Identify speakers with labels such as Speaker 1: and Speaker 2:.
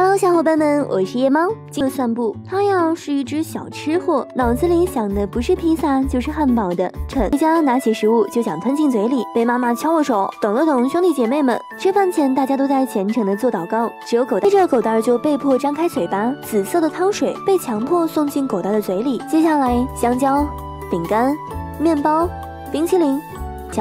Speaker 1: Hello，小伙伴们，我是夜猫。今日散步，他呀是一只小吃货，脑子里想的不是披萨就是汉堡的。趁回家拿起食物就想吞进嘴里，被妈妈敲了手。懂了懂，兄弟姐妹们吃饭前大家都在虔诚的做祷告，只有狗带着狗蛋就被迫张开嘴巴，紫色的汤水被强迫送进狗蛋的嘴里。接下来，香蕉、饼干、面包、冰淇淋